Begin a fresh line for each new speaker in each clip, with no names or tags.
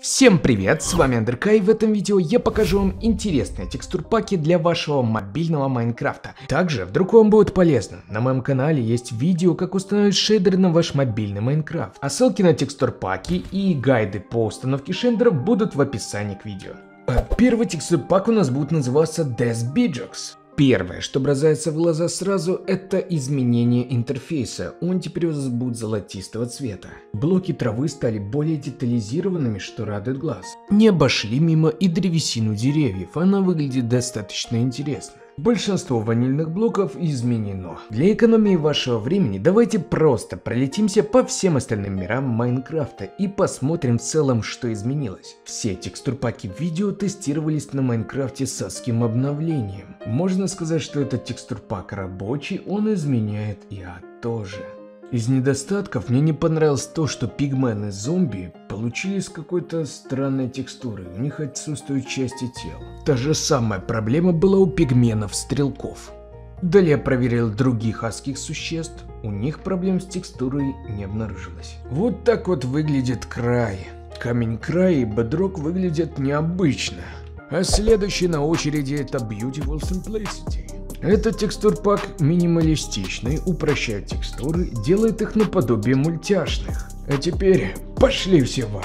Всем привет, с вами Андеркай, в этом видео я покажу вам интересные текстурпаки для вашего мобильного Майнкрафта. Также, вдруг вам будет полезно, на моем канале есть видео, как установить шейдеры на ваш мобильный Майнкрафт. А ссылки на текстурпаки и гайды по установке шейдеров будут в описании к видео. А первый текстурпак у нас будет называться Death Bijox. Первое, что бросается в глаза сразу, это изменение интерфейса. Он теперь будет золотистого цвета. Блоки травы стали более детализированными, что радует глаз. Не обошли мимо и древесину деревьев, она выглядит достаточно интересно. Большинство ванильных блоков изменено. Для экономии вашего времени давайте просто пролетимся по всем остальным мирам Майнкрафта и посмотрим в целом, что изменилось. Все текстурпаки видео тестировались на Майнкрафте с адским обновлением. Можно сказать, что этот текстурпак рабочий, он изменяет и ад тоже. Из недостатков мне не понравилось то, что пигмены зомби получили с какой-то странной текстурой, у них отсутствуют части тела. Та же самая проблема была у пигменов стрелков. Далее я проверил других адских существ, у них проблем с текстурой не обнаружилось. Вот так вот выглядит край. Камень края и бедрок выглядят необычно. А следующий на очереди это Beautiful Simplicity. Этот текстурпак минималистичный, упрощает текстуры, делает их наподобие мультяшных. А теперь пошли все в ад.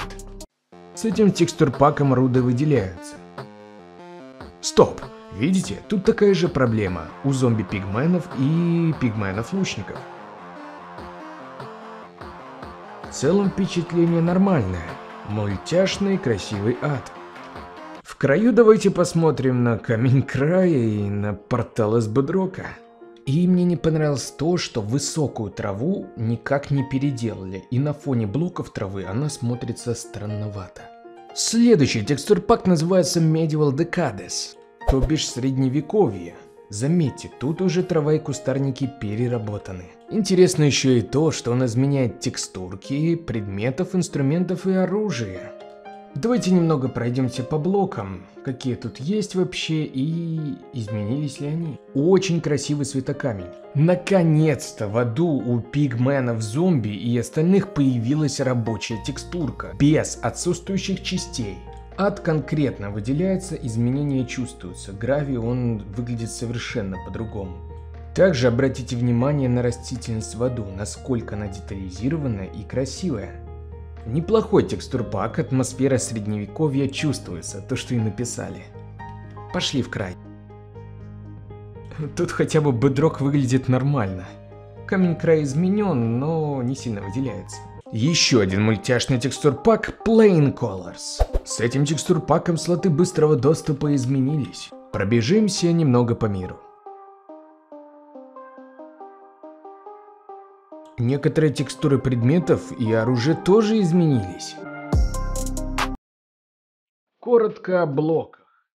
С этим текстурпаком руды выделяются. Стоп! Видите, тут такая же проблема у зомби-пигменов и пигменов-лучников. В целом впечатление нормальное. Мультяшный красивый ад. Краю давайте посмотрим на камень края и на портал из Бедрока. И мне не понравилось то, что высокую траву никак не переделали, и на фоне блоков травы она смотрится странновато. Следующий текстурпак называется Medieval Decades, то бишь средневековье. Заметьте, тут уже трава и кустарники переработаны. Интересно еще и то, что он изменяет текстурки предметов, инструментов и оружия. Давайте немного пройдемся по блокам, какие тут есть вообще и изменились ли они. Очень красивый светокамень. Наконец-то в аду у пигменов зомби и остальных появилась рабочая текстурка, без отсутствующих частей. Ад конкретно выделяется, изменения чувствуются, гравий он выглядит совершенно по-другому. Также обратите внимание на растительность в аду, насколько она детализированная и красивая. Неплохой текстурпак, атмосфера средневековья чувствуется, то что и написали. Пошли в край. Тут хотя бы бедрок выглядит нормально. Камень края изменен, но не сильно выделяется. Еще один мультяшный текстурпак Plain Colors. С этим текстурпаком слоты быстрого доступа изменились. Пробежимся немного по миру. Некоторые текстуры предметов и оружия тоже изменились. Коротко о блоках.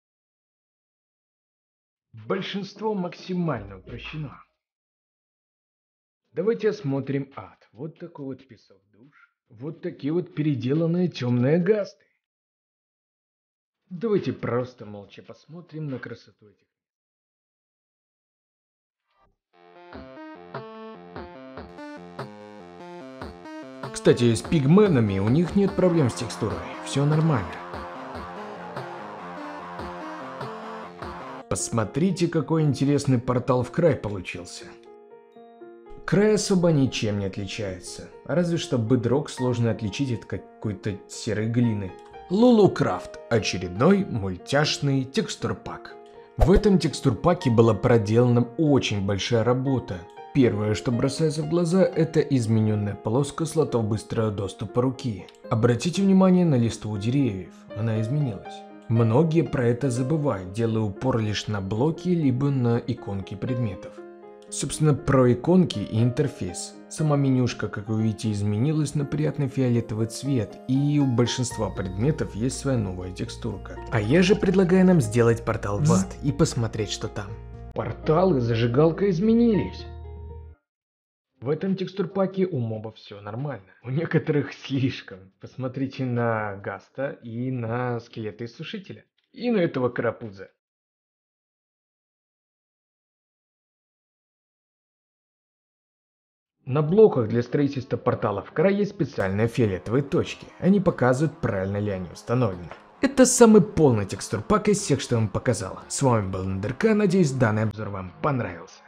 Большинство максимально упрощено. Давайте осмотрим ад. Вот такой вот песок душ. Вот такие вот переделанные темные гасты. Давайте просто молча посмотрим на красоту этих Кстати, с пигменами у них нет проблем с текстурой, все нормально. Посмотрите, какой интересный портал в край получился. Край особо ничем не отличается, разве что бедрок сложно отличить от какой-то серой глины. Лулукрафт – очередной мультяшный текстурпак. В этом текстурпаке была проделана очень большая работа, Первое, что бросается в глаза, это измененная полоска слотов быстрого доступа руки. Обратите внимание на листву деревьев, она изменилась. Многие про это забывают, делая упор лишь на блоки, либо на иконки предметов. Собственно, про иконки и интерфейс. Сама менюшка, как вы видите, изменилась на приятный фиолетовый цвет, и у большинства предметов есть своя новая текстурка. А я же предлагаю нам сделать портал в ад и посмотреть, что там. Портал и зажигалка изменились. В этом текстурпаке у мобов все нормально. У некоторых слишком. Посмотрите на Гаста и на скелеты сушителя. И на этого карапуза. На блоках для строительства порталов Кра есть специальные фиолетовые точки. Они показывают, правильно ли они установлены. Это самый полный текстур пак из всех, что я вам показал. С вами был Нандерка, надеюсь данный обзор вам понравился.